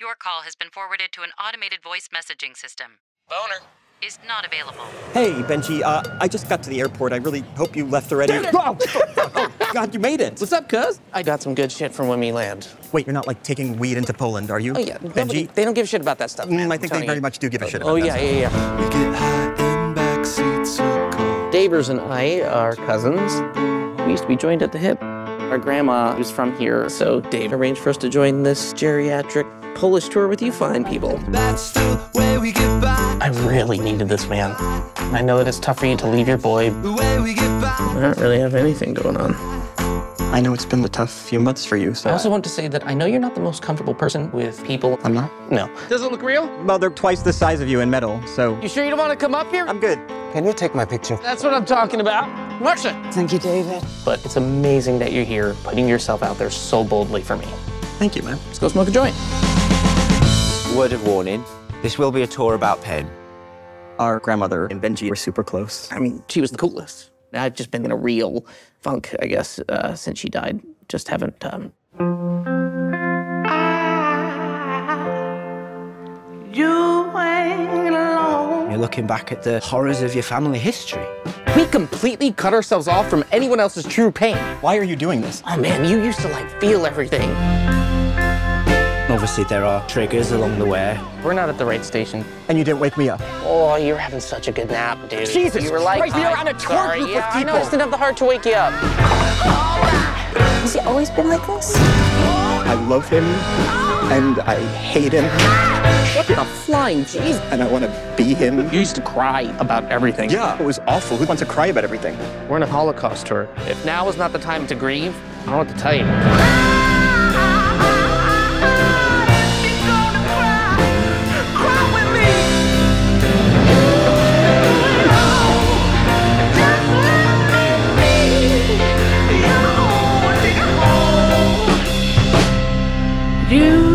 Your call has been forwarded to an automated voice messaging system. Boner. Is not available. Hey, Benji, uh, I just got to the airport. I really hope you left already. Oh, oh, God, you made it. What's up, cuz? I got some good shit from when we land. Wait, you're not like taking weed into Poland, are you? Oh, yeah. Nobody, Benji? they don't give a shit about that stuff. Mm. I think they telling very you. much do give a shit about Oh, that yeah, yeah, yeah. We get high in backseats of cars. Davers and I are cousins. We used to be joined at the hip. Our grandma was from here, so Dave arranged for us to join this geriatric Polish tour with you fine people. That's the way we get by. I really needed this man. I know that it's tough for you to leave your boy. The way we get by. I don't really have anything going on. I know it's been a tough few months for you, so. I also want to say that I know you're not the most comfortable person with people. I'm not. No. Does it look real? Well, they're twice the size of you in metal, so. You sure you don't want to come up here? I'm good. Can you take my picture? That's what I'm talking about. Marcia! Thank you, David. But it's amazing that you're here, putting yourself out there so boldly for me. Thank you, man. Let's go smoke a joint. Word of warning. This will be a tour about pen. Our grandmother and Benji were super close. I mean, she was the coolest. I've just been in a real funk, I guess, uh, since she died. Just haven't. Um... You're looking back at the horrors of your family history. We completely cut ourselves off from anyone else's true pain. Why are you doing this? Oh man, you used to like feel everything. Obviously, there are triggers along the way. We're not at the right station. And you didn't wake me up. Oh, you were having such a good nap, dude. Jesus you were like, Christ, we are "I'm on a tour sorry." group of yeah, I know, I just didn't have the heart to wake you up. Has he always been like this? I love him, and I hate him, What the flying jeez? and I want to be him. You used to cry about everything. Yeah, it was awful. Who wants to cry about everything? We're in a Holocaust tour. If now is not the time to grieve, I don't know what to tell you. do